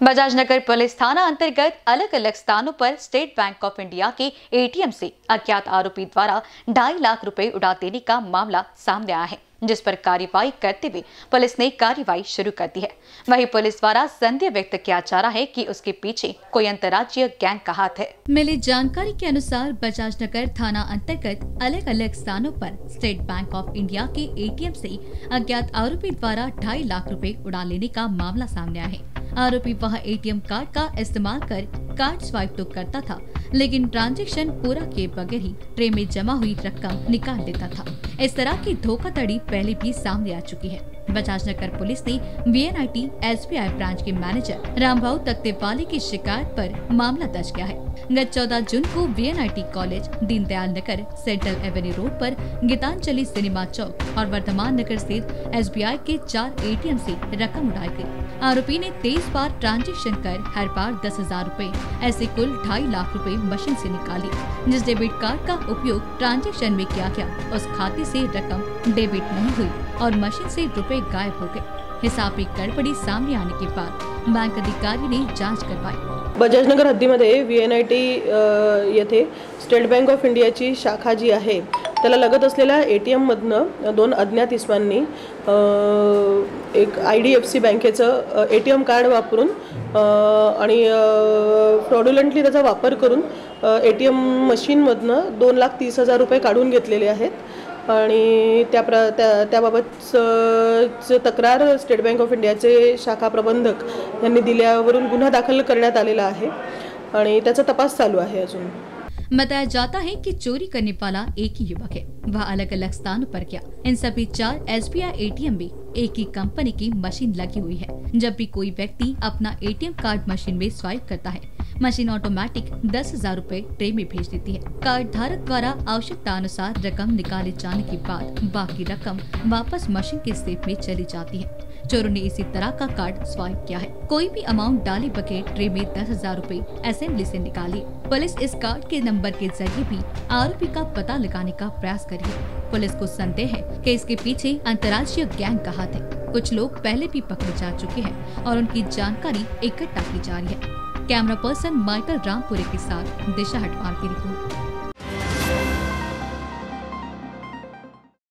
Bajaj Nagar police थाना अंतर्गत अलग अलग स्थानों पर स्टेट बैंक ऑफ़ इंडिया के एटीएम से अज्ञात आरोपी द्वारा ढाई लाख रुपए उड़ा देने का मामला सामने आया है, जिस पर कार्रवाई करते हुए पुलिस ने कार्रवाई शुरू कर दी है। वहीं पुलिस द्वारा संदेह व्यक्त किया जा रहा है कि उसके पीछे कोई अंतर्राज्यीय गैंग का हाथ है। मिली जानकारी के अनुसार बजाज नगर थाना अंतर्गत अलग अलग स्थानों पर स्टेट बैंक ऑफ़ इंडिया के एटीएम से अज्ञात आरोपी द्वारा ढाई लाख रुपए उड़ा लेने का मामला सामने आया है। आरोपी वह एटीएम कार्ड का इस्तेमाल कर कार्ड स्वाइप तो करता था, लेकिन ट्रांजेक्शन पूरा किए बगैर ही ट्रे में जमा हुई रकम निकाल देता था। इस तरह की धोखाधड़ी पहले भी सामने आ चुकी है। बजाज नगर पुलिस ने V N I T S B I branch के मैनेजर रामभाऊ तख्तेपाली की शिकायत पर मामला दर्ज किया है। गत 14 जून को V N I T college, Deendayal Nagar, central avenue road पर गीतांजलि सिनेमा चौक और वर्धमान नगर स्थित एस बी आई के चार ए टी एम ऐसी रकम उड़ाई गई आरोपी ने तेईस बार ट्रांजेक्शन कर हर बार दस हज़ार रूपए, ऐसे कुल ढाई लाख रूपए मशीन से निकाली। जिस डेबिट कार्ड का उपयोग ट्रांजेक्शन में किया गया, उस खाते से रकम डेबिट नहीं हुई और मशीन से रुपए गायब हो गए। हिसाबी गडबडी सामने आने के बाद बैंक अधिकारी ने जांच करवाई। बजाजनगर हद्दीमध्ये व्ही एन आय टी येथे स्टेट बँक ऑफ इंडियाची शाखा जी आहे त्याला लगत असलेल्या ए टी एममधनं दोन अज्ञात इस्मांनी एक आय डी एफ सी बँकेचं ए टी एम कार्ड वापरून आणि फ्रॉड्युलंटली त्याचा वापर करून ए टी एम मशीनमधनं दोन लाख तीस हजार रुपये काढून घेतलेले आहेत. आणि तक्रार स्टेट बँक ऑफ़ इंडियाचे शाखा प्रबंधक यांनी दिल्यावरून गुन्हा दाखल करण्यात तपास चालू आहे अजून. बताया जाता है कि चोरी करने वाला एक ही युवक है। वह अलग अलग स्थानों पर गया। इन सभी चार एस बी आई एटीएम में एक ही कंपनी की मशीन लगी हुई है। जब भी कोई व्यक्ति अपना एटीएम कार्ड मशीन में स्वाइप करता है मशीन ऑटोमेटिक दस हज़ार रूपए ट्रे में भेज देती है। कार्ड धारक द्वारा आवश्यकता अनुसार रकम निकाले जाने के बाद बाकी रकम वापस मशीन के सेफ़ में चली जाती है। चोरों ने इसी तरह का कार्ड स्वाइप किया है। कोई भी अमाउंट डाले बगैर ट्रे में दस हज़ार रूपए असेंबली से निकाली। पुलिस इस कार्ड के नंबर के ज़रिए भी आरोपी का पता लगाने का प्रयास करी पुलिस को संदेह है कि इसके पीछे अंतर्राष्ट्रीय गैंग का हाथ है। कुछ लोग पहले भी पकड़े जा चुके हैं और उनकी जानकारी इकट्ठा की जा रही है। कैमरा पर्सन माइकल रामपुरे के साथ दिशा हटवार की रिपोर्ट।